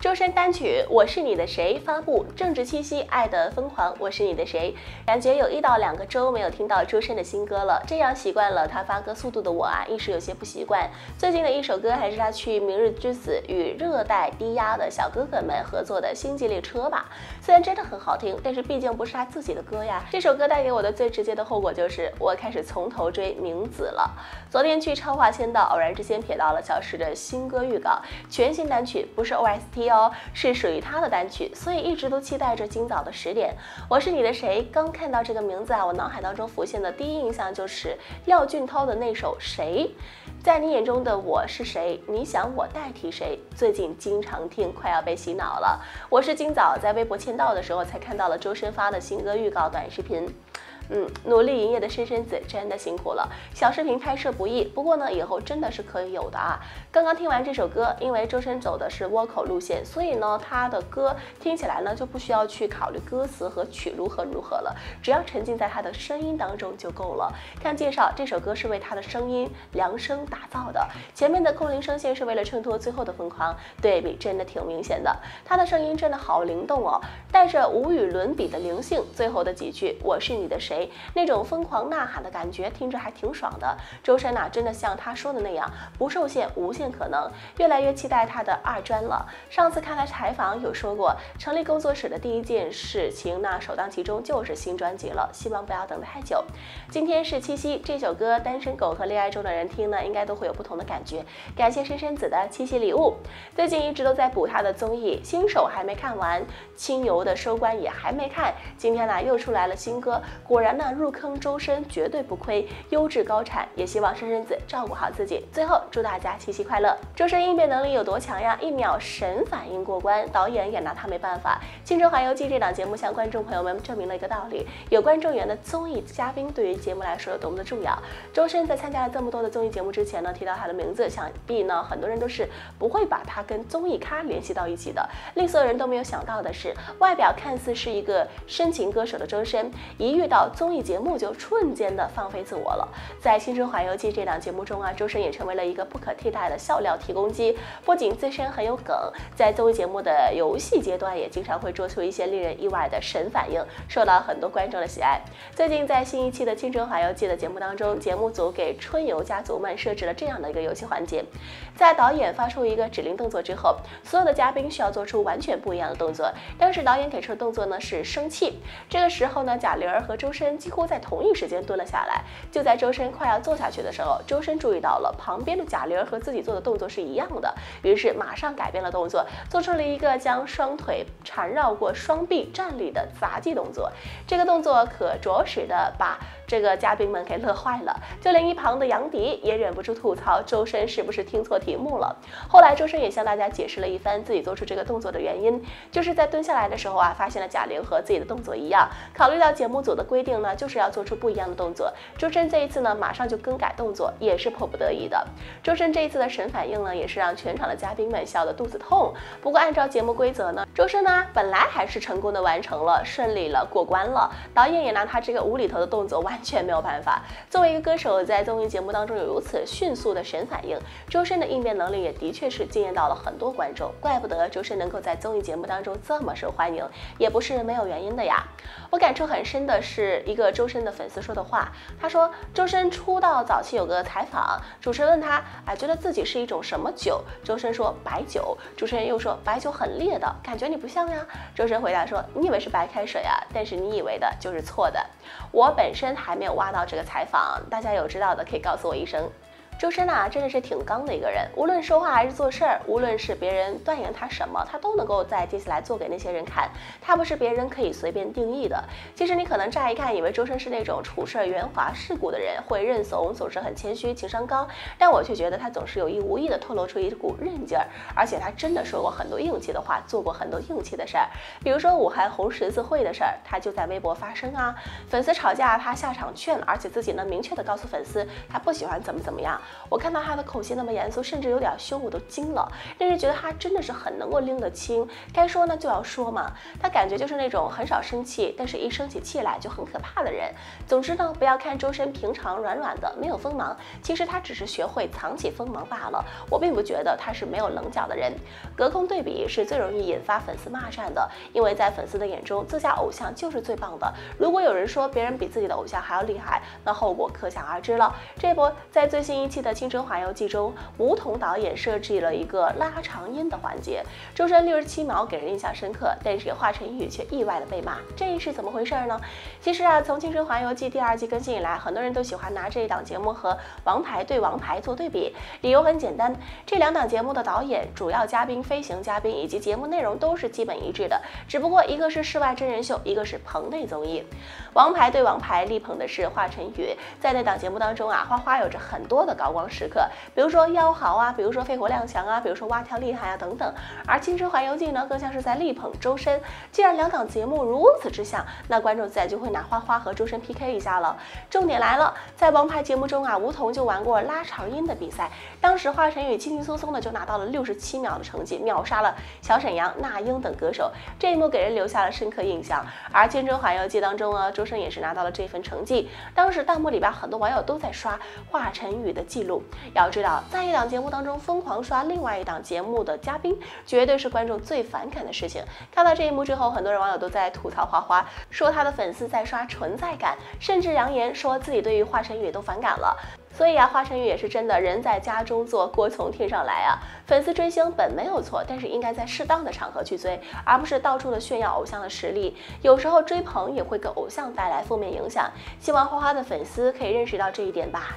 周深单曲《我是你的谁》发布，正值七夕，爱的疯狂，我是你的谁？感觉有一到两个周没有听到周深的新歌了，这样习惯了他发歌速度的我啊，一时有些不习惯。最近的一首歌还是他去《明日之子》与热带低压的小哥哥们合作的《星际列车》吧。虽然真的很好听，但是毕竟不是他自己的歌呀。这首歌带给我的最直接的后果就是我开始从头追明子了。昨天去超话签到，偶然之间瞥到了小石的新歌预告，全新单曲，不是 OST。哦，是属于他的单曲，所以一直都期待着今早的十点。我是你的谁？刚看到这个名字啊，我脑海当中浮现的第一印象就是廖俊涛的那首《谁》。在你眼中的我是谁？你想我代替谁？最近经常听，快要被洗脑了。我是今早在微博签到的时候才看到了周深发的新歌预告短视频。嗯，努力营业的深深子真的辛苦了。小视频拍摄不易，不过呢，以后真的是可以有的啊。刚刚听完这首歌，因为周深走的是倭寇路线，所以呢，他的歌听起来呢就不需要去考虑歌词和曲如何如何了，只要沉浸在他的声音当中就够了。看介绍，这首歌是为他的声音量身打造的，前面的空灵声线是为了衬托最后的疯狂，对比真的挺明显的。他的声音真的好灵动哦，带着无与伦比的灵性。最后的几句，我是你的谁？那种疯狂呐喊的感觉，听着还挺爽的。周深呐，真的像他说的那样，不受限，无限可能。越来越期待他的二专了。上次看他采访有说过，成立工作室的第一件事情，那首当其冲就是新专辑了。希望不要等太久。今天是七夕，这首歌单身狗和恋爱中的人听呢，应该都会有不同的感觉。感谢深深子的七夕礼物。最近一直都在补他的综艺，新手还没看完，清油的收官也还没看。今天呢，又出来了新歌，果然。那入坑周深绝对不亏，优质高产，也希望深深子照顾好自己。最后祝大家七夕快乐！周深应变能力有多强呀？一秒神反应过关，导演也拿他没办法。《青春环游记》这档节目向观众朋友们证明了一个道理：有观众缘的综艺嘉宾对于节目来说有多么的重要。周深在参加了这么多的综艺节目之前呢，提到他的名字，想必呢很多人都是不会把他跟综艺咖联系到一起的。令所有人都没有想到的是，外表看似是一个深情歌手的周深，一遇到综艺节目就瞬间的放飞自我了。在《青春环游记》这档节目中啊，周深也成为了一个不可替代的笑料提供机。不仅自身很有梗，在综艺节目的游戏阶段也经常会做出一些令人意外的神反应，受到很多观众的喜爱。最近在新一期的《青春环游记》的节目当中，节目组给春游家族们设置了这样的一个游戏环节：在导演发出一个指令动作之后，所有的嘉宾需要做出完全不一样的动作。当时导演给出的动作呢是生气。这个时候呢，贾玲儿和周深几乎在同一时间蹲了下来，就在周深快要坐下去的时候，周深注意到了旁边的贾玲和自己做的动作是一样的，于是马上改变了动作，做出了一个将双腿缠绕过双臂站立的杂技动作。这个动作可着实的把。这个嘉宾们给乐坏了，就连一旁的杨迪也忍不住吐槽周深是不是听错题目了。后来周深也向大家解释了一番自己做出这个动作的原因，就是在蹲下来的时候啊，发现了贾玲和自己的动作一样，考虑到节目组的规定呢，就是要做出不一样的动作。周深这一次呢，马上就更改动作，也是迫不得已的。周深这一次的神反应呢，也是让全场的嘉宾们笑得肚子痛。不过按照节目规则呢，周深呢本来还是成功的完成了，顺利了过关了。导演也拿他这个无厘头的动作完。完全没有办法。作为一个歌手，在综艺节目当中有如此迅速的神反应，周深的应变能力也的确是惊艳到了很多观众。怪不得周深能够在综艺节目当中这么受欢迎，也不是没有原因的呀。我感触很深的是一个周深的粉丝说的话，他说周深出道早期有个采访，主持人问他，哎，觉得自己是一种什么酒？周深说白酒。主持人又说白酒很烈的感觉，你不像呀。周深回答说，你以为是白开水啊？但是你以为的就是错的。我本身还没有挖到这个采访，大家有知道的可以告诉我一声。周深呐，真的是挺刚的一个人，无论说话还是做事儿，无论是别人断言他什么，他都能够在接下来做给那些人看。他不是别人可以随便定义的。其实你可能乍一看以为周深是那种处事圆滑世故的人，会认怂，总是很谦虚，情商高。但我却觉得他总是有意无意的透露出一股韧劲儿，而且他真的说过很多硬气的话，做过很多硬气的事儿。比如说武汉红十字会的事儿，他就在微博发声啊。粉丝吵架，他下场劝，而且自己呢明确的告诉粉丝他不喜欢怎么怎么样。我看到他的口气那么严肃，甚至有点凶，我都惊了。但是觉得他真的是很能够拎得清，该说呢就要说嘛。他感觉就是那种很少生气，但是一生起气来就很可怕的人。总之呢，不要看周深平常软软的，没有锋芒，其实他只是学会藏起锋芒罢了。我并不觉得他是没有棱角的人。隔空对比是最容易引发粉丝骂战的，因为在粉丝的眼中，自家偶像就是最棒的。如果有人说别人比自己的偶像还要厉害，那后果可想而知了。这不，在最新一期的《青春环游记》中，吴彤导演设计了一个拉长音的环节，周深六十七秒给人印象深刻，但是华晨宇却意外的被骂，这是怎么回事呢？其实啊，从《青春环游记》第二季更新以来，很多人都喜欢拿这一档节目和《王牌对王牌》做对比，理由很简单，这两档节目的导演、主要嘉宾、飞行嘉宾以及节目内容都是基本一致的，只不过一个是室外真人秀，一个是棚内综艺。《王牌对王牌》力捧的是华晨宇，在那档节目当中啊，花花有着很多的高光时刻，比如说妖豪啊，比如说肺活量强啊，比如说蛙跳厉害啊等等。而《青春环游记》呢，更像是在力捧周深。既然两档节目如此之像，那观众自然就会拿花花和周深 PK 一下了。重点来了，在王牌节目中啊，吴彤就玩过拉长音的比赛，当时华晨宇轻轻松松的就拿到了六十七秒的成绩，秒杀了小沈阳、那英等歌手。这一幕给人留下了深刻印象。而《青春环游记》当中啊，周深也是拿到了这份成绩。当时弹幕里边很多网友都在刷华晨宇的记录。要知道，在一档节目当中疯狂刷另外一档节目的嘉宾，绝对是观众最反感的事情。看到这一幕之后，很多人网友都在吐槽花花，说他的粉丝在刷存在感，甚至扬言说自己对于华晨宇都反感了。所以啊，华晨宇也是真的人在家中坐，锅从天上来啊！粉丝追星本没有错，但是应该在适当的场合去追，而不是到处的炫耀偶像的实力。有时候追捧也会给偶像带来负面影响。希望花花的粉丝可以认识到这一点吧。